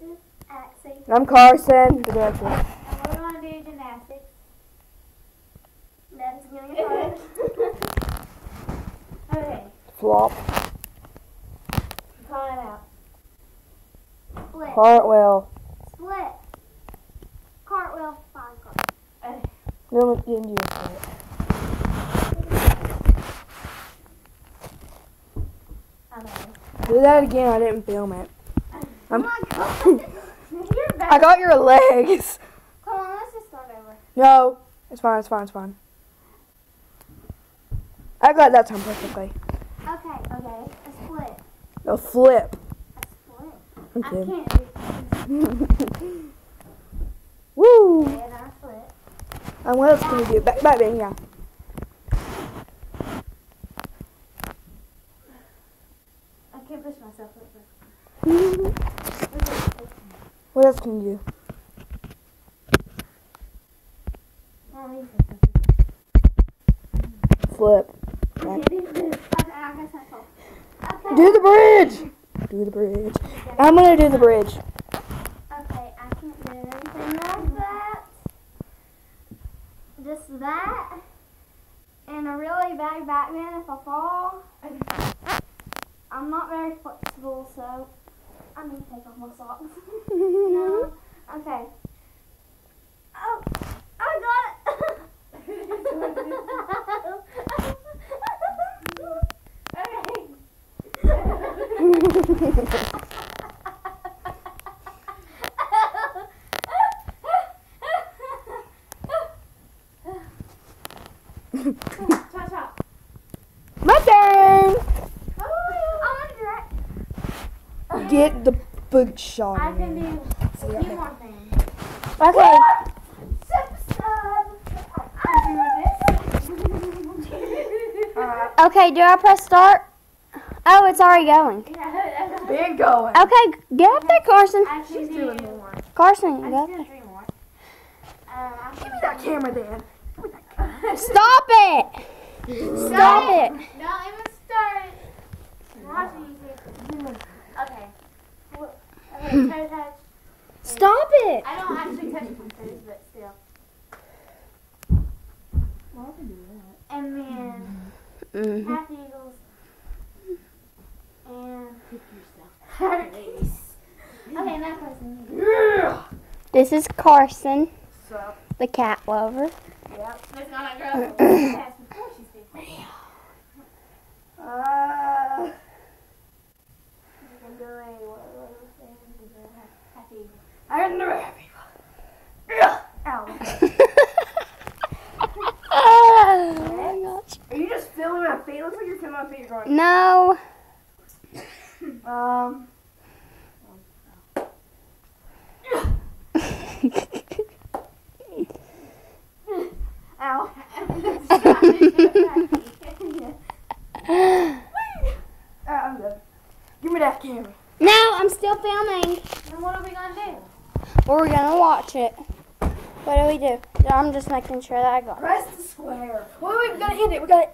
This is Axie. I'm Carson, the director. And we're going to do gymnastics. That's going to get hard. okay. Flop. Call it out. Split. Cartwheel. Split. Cartwheel. Fine. Cartwheel. No, didn't you say it? Okay. Do that again. I didn't film it. I'm- my god. You're bad. I got your legs. Come on, let's just start over. No, it's fine. It's fine. It's fine. I got that time perfectly. Okay, okay. A split. A flip. A split. I'm I can't do Woo! And I split. And what else can we do? Back, back, bang, yeah. I can't push myself. What else can you do? Flip. Do the bridge. Do the bridge. I'm gonna do the bridge. Okay, I can't do anything like that. Just that. And a really bad bend if I fall. I'm not very flexible, so I need to take off my socks. no. Okay. Oh, I got it. okay. My turn. Oh, I'm direct. Get the big shot. I can there. do a few more things. Okay. Okay, do I press start? Oh, it's already going. Been going. Okay, get up there, Carson. I can do more. Carson, I get up can there. do three. Um, Give me can that camera, Dan. Stop it! Stop it! Don't even start. Watch me. Okay. Well, Okay, toe touch. Stop it! I don't actually touch my toes, but still. And then Mhm. half eagles. And herkies. Okay, now person. Yeah. This is Carson, So, the cat lover. That's not a girl. That's before she's big. uh, You can do a what what was it? You can do a half eagle. I got never happy. Oh. Are you just filming my feet? Looks like you're filming my feet going. No. Um. Ow. Ah, I'm good. Give me that camera. no, I'm still filming. Then what are we gonna do? We're gonna watch it. What do we do? I'm just making sure that I got it. Press the square. Wait, wait, we going to hit it. We gotta